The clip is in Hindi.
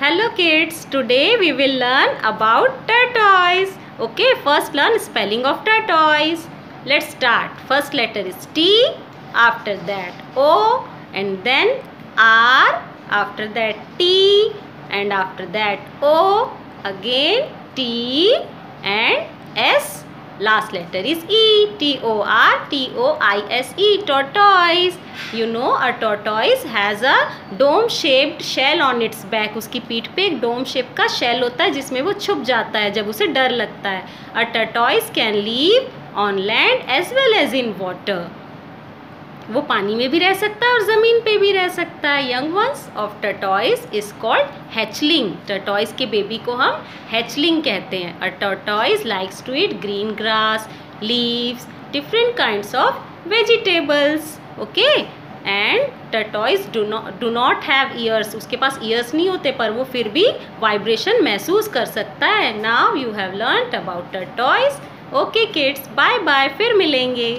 Hello kids, today we will learn about tortoise. Okay, first learn spelling of tortoise. Let's start. First letter is T, after that O and then R, after that T and after that O, again T and Last letter is E. T-O-R-T-O-I-S-E. Tortoise. You know a tortoise has a dome shaped shell on its back. उसकी पीठ पे एक डोम शेप का शेल होता है जिसमें वो छुप जाता है जब उसे डर लगता है a tortoise can live on land as well as in water वो पानी में भी रह सकता है और ज़मीन पे भी रह सकता है। Young ones of tortoise is called hatchling tortoise के बेबी को हम हैचलिंग कहते हैं। और tortoise likes to eat green grass leaves different kinds of vegetables okay and tortoise do not have ears उसके पास ईयर्स नहीं होते, पर वो फिर भी वाइब्रेशन महसूस कर सकता है। Now you have learn about tortoise okay kids bye bye फिर मिलेंगे।